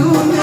you